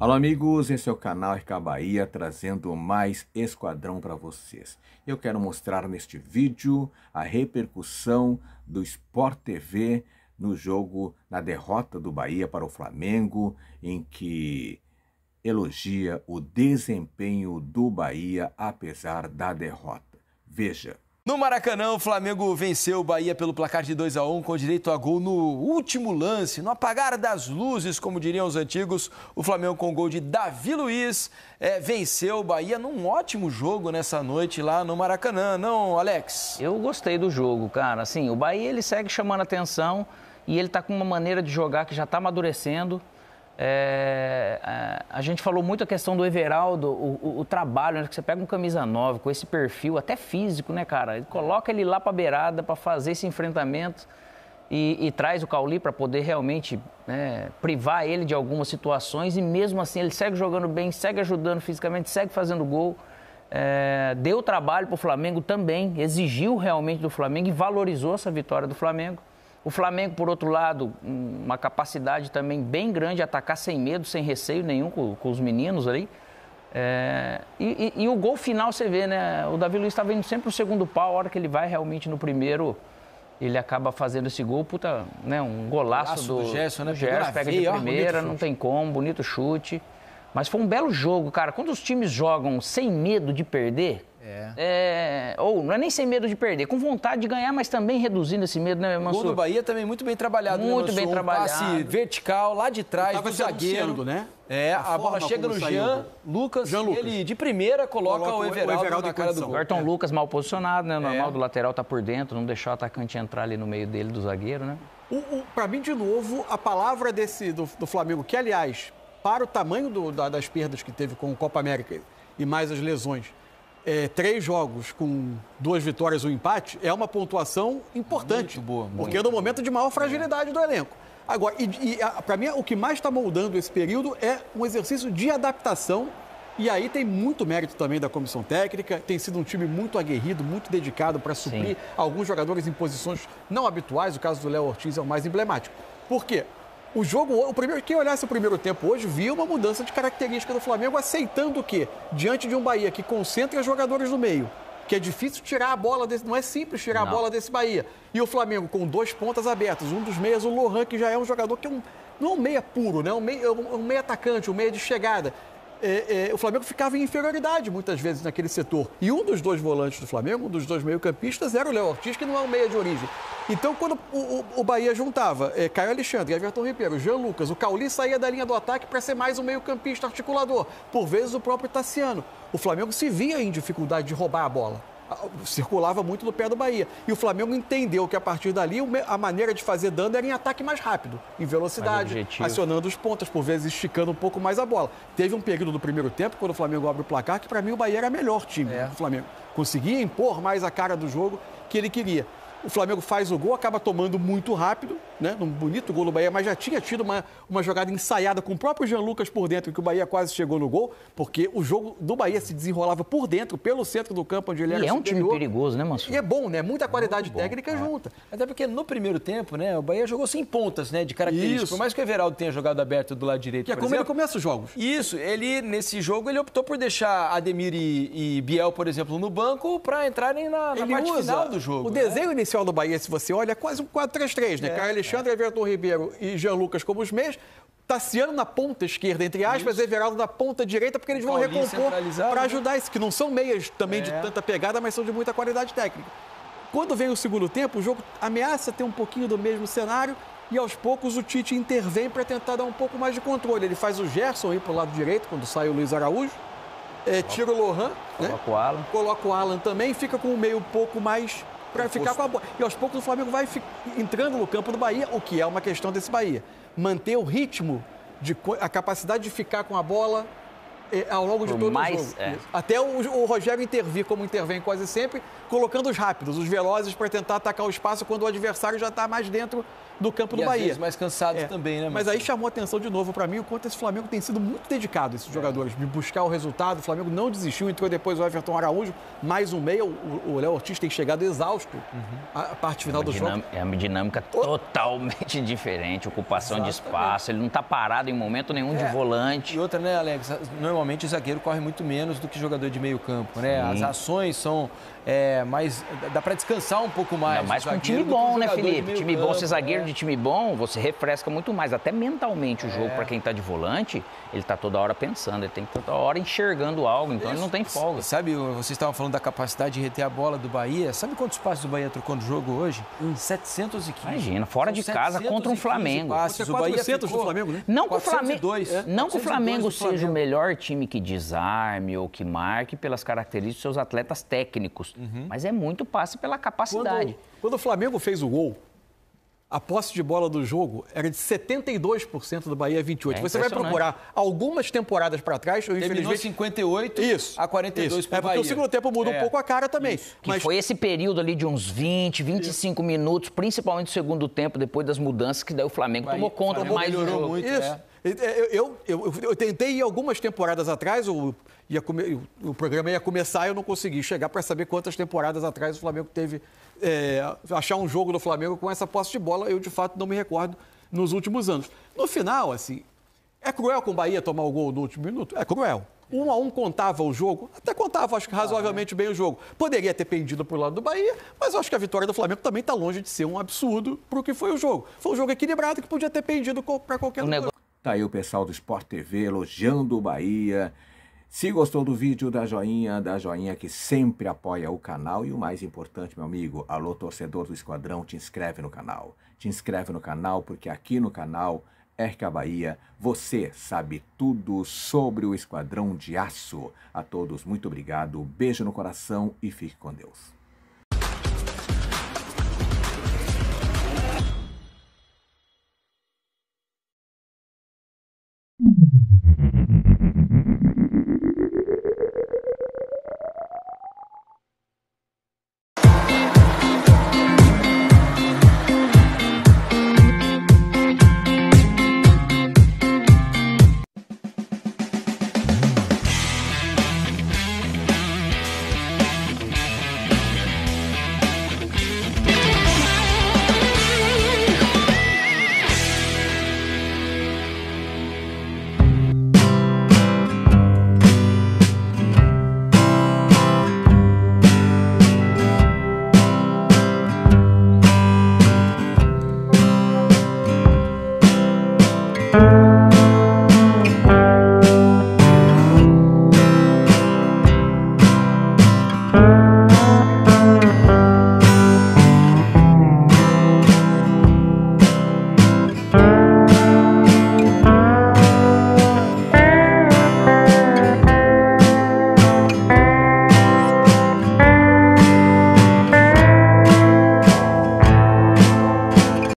Alô amigos, esse é o canal RK Bahia trazendo mais Esquadrão para vocês. Eu quero mostrar neste vídeo a repercussão do Sport TV no jogo, na derrota do Bahia para o Flamengo, em que elogia o desempenho do Bahia apesar da derrota. Veja. No Maracanã, o Flamengo venceu o Bahia pelo placar de 2 a 1 com direito a gol no último lance, no apagar das luzes, como diriam os antigos. O Flamengo com gol de Davi Luiz é, venceu o Bahia num ótimo jogo nessa noite lá no Maracanã, não, Alex? Eu gostei do jogo, cara. Assim, o Bahia ele segue chamando atenção e ele está com uma maneira de jogar que já está amadurecendo. É, é, a gente falou muito a questão do Everaldo, o, o, o trabalho, né, que você pega um camisa 9 com esse perfil, até físico, né, cara? Ele coloca ele lá para beirada para fazer esse enfrentamento e, e traz o Cauli para poder realmente né, privar ele de algumas situações e mesmo assim ele segue jogando bem, segue ajudando fisicamente, segue fazendo gol. É, deu trabalho para o Flamengo também, exigiu realmente do Flamengo e valorizou essa vitória do Flamengo. O Flamengo, por outro lado, uma capacidade também bem grande de atacar sem medo, sem receio nenhum com, com os meninos ali. É, e, e, e, o gol final você vê, né? O Davi Luiz estava indo sempre o segundo pau, a hora que ele vai realmente no primeiro, ele acaba fazendo esse gol, puta, né? Um golaço, do, do Gerson, né? Gerson pega de primeira, não tem como, bonito chute. Mas foi um belo jogo, cara. Quando os times jogam sem medo de perder, é. é. Ou não é nem sem medo de perder, com vontade de ganhar, mas também reduzindo esse medo, né, Mansur? O gol do Bahia também muito bem trabalhado, Muito né, bem um trabalhado. passe vertical, lá de trás, do zagueiro. né? É, a, a bola chega no Jean Lucas, Jean Lucas, ele de primeira coloca, coloca o, Everaldo o Everaldo na cara do gol. O Ayrton é. Lucas mal posicionado, né? Normal é. do lateral tá por dentro, não deixar o atacante entrar ali no meio dele, do zagueiro, né? O, o, para mim, de novo, a palavra desse do, do Flamengo, que aliás, para o tamanho do, da, das perdas que teve com o Copa América e mais as lesões, é, três jogos com duas vitórias e um empate é uma pontuação importante. Muito boa. Muito porque é no momento de maior fragilidade do elenco. Agora, e, e para mim, o que mais está moldando esse período é um exercício de adaptação. E aí tem muito mérito também da comissão técnica. Tem sido um time muito aguerrido, muito dedicado para suprir Sim. alguns jogadores em posições não habituais. O caso do Léo Ortiz é o mais emblemático. Por quê? O jogo, o primeiro, quem olhasse o primeiro tempo hoje viu uma mudança de característica do Flamengo, aceitando o quê? Diante de um Bahia que concentra jogadores no meio, que é difícil tirar a bola desse, não é simples tirar não. a bola desse Bahia. E o Flamengo com dois pontas abertas, um dos meias, o Lohan, que já é um jogador que é um, não é um meia puro, né? um, meia, é um meia atacante, um meia de chegada é, é, o Flamengo ficava em inferioridade muitas vezes naquele setor. E um dos dois volantes do Flamengo, um dos dois meio-campistas, era o Léo Ortiz, que não é um meia de origem. Então, quando o, o, o Bahia juntava é, Caio Alexandre, Everton Ribeiro, Jean Lucas, o Cauli saía da linha do ataque para ser mais um meio-campista articulador. Por vezes, o próprio Tassiano. O Flamengo se via em dificuldade de roubar a bola circulava muito no pé do Bahia. E o Flamengo entendeu que a partir dali a maneira de fazer dano era em ataque mais rápido, em velocidade, acionando os pontas, por vezes esticando um pouco mais a bola. Teve um período do primeiro tempo, quando o Flamengo abre o placar, que para mim o Bahia era melhor time é. do Flamengo. Conseguia impor mais a cara do jogo que ele queria. O Flamengo faz o gol, acaba tomando muito rápido, né? Um bonito gol do Bahia, mas já tinha tido uma, uma jogada ensaiada com o próprio Jean Lucas por dentro, que o Bahia quase chegou no gol, porque o jogo do Bahia se desenrolava por dentro, pelo centro do campo, onde ele era E é um superior. time perigoso, né, Manso? E é bom, né? Muita qualidade técnica é. junta. Até porque no primeiro tempo, né, o Bahia jogou sem pontas, né, de características. Isso. Por mais que o Everaldo tenha jogado aberto do lado direito, Que é como exemplo, ele começa os jogos. Isso, ele, nesse jogo, ele optou por deixar Ademir e, e Biel, por exemplo, no banco para entrarem na, na parte final do jogo. O né? desenho inicial do Bahia, se você olha, é quase um 4-3-3, né? É, Caio Alexandre, é. Everton Ribeiro e Jean Lucas como os meios. Tassiano na ponta esquerda, entre aspas, Isso. Everaldo na ponta direita, porque eles vão recompor para né? ajudar isso, que não são meias também é. de tanta pegada, mas são de muita qualidade técnica. Quando vem o segundo tempo, o jogo ameaça ter um pouquinho do mesmo cenário e aos poucos o Tite intervém para tentar dar um pouco mais de controle. Ele faz o Gerson ir para o lado direito, quando sai o Luiz Araújo, é, tira o Lohan, coloca né? o Alan. Coloca o Alan também, fica com o meio um pouco mais para ficar com a bola. E aos poucos o Flamengo vai entrando no campo do Bahia, o que é uma questão desse Bahia. Manter o ritmo, de, a capacidade de ficar com a bola ao longo de Por todo mais, o jogo. É. Até o, o, Rogério intervir, como intervém quase sempre, colocando os rápidos, os velozes, para tentar atacar o espaço quando o adversário já está mais dentro do campo do e Bahia. Às vezes mais cansado É, também, né? Mas aí chamou atenção de novo para mim o quanto esse Flamengo tem sido muito dedicado, esses jogadores, de buscar o resultado. O Flamengo não desistiu, entrou depois o Everton Araújo, mais um meia. O o Léo Ortiz tem chegado exausto a a parte final do jogo. É uma dinâmica totalmente diferente, ocupação de espaço. Ele não está parado em momento nenhum de volante. E outra, né, Alex? Normalmente o zagueiro corre muito menos do que jogador de meio campo, né? As ações são é, mais. dá para descansar um pouco mais. Ainda mais com um time bom, né, Felipe? Time bom, campo, ser zagueiro né? de time bom, você refresca muito mais. Até mentalmente o jogo, para quem tá de volante, ele tá toda hora pensando, ele tem que toda hora enxergando algo, então ele não tem folga. Sabe, vocês estavam falando da capacidade de reter a bola do Bahia. Sabe quantos passes o Bahia trocou no jogo hoje? 715. Imagina, fora de casa contra um 715 Flamengo. Passes. Contra O Bahia 400 do ficou- Flamengo, né? Não que o Flamengo, 402. É. não que o 402 Flamengo seja o melhor time que desarme ou que marque pelas características dos seus atletas técnicos, Uhum. mas é muito passe pela Quando, capacidade. quando o Flamengo fez o gol, a posse de bola do jogo era de 72% do Bahia 28%. É Você vai procurar algumas temporadas para trás, eu Terminou infelizmente... 58 Isso. a 42 isso. É porque Bahia. o segundo tempo muda É. um pouco a cara também. Que Mas foi esse período ali de uns 20, 25 minutos, principalmente no segundo tempo, depois das mudanças, que daí o Flamengo Bahia- tomou conta Flamengo mais do melhorou jogo. muito. Isso. é. Eu, eu, eu, eu tentei ir algumas temporadas atrás, o, ia come- o programa ia começar e eu não consegui chegar para saber quantas temporadas atrás o Flamengo teve. é, achar um jogo do Flamengo com essa posse de bola, eu de fato não me recordo nos últimos anos. No final, assim, é cruel com o Bahia tomar o gol no último minuto? É cruel. Um a um contava o jogo, até contava, acho que razoavelmente bem o jogo. Poderia ter pendido para o lado do Bahia, mas eu acho que a vitória do Flamengo também está longe de ser um absurdo para o que foi o jogo. Foi um jogo equilibrado que podia ter pendido para qualquer um. Tá aí o pessoal do Sport TV elogiando o Bahia. Se gostou do vídeo, dá joinha, dá joinha que sempre apoia o canal. E o mais importante, meu amigo, alô torcedor do Esquadrão, te inscreve no canal. Te inscreve no canal, porque aqui no canal RK Bahia, você sabe tudo sobre o Esquadrão de Aço. A todos, muito obrigado, beijo no coração e fique com Deus. Mm-hmm.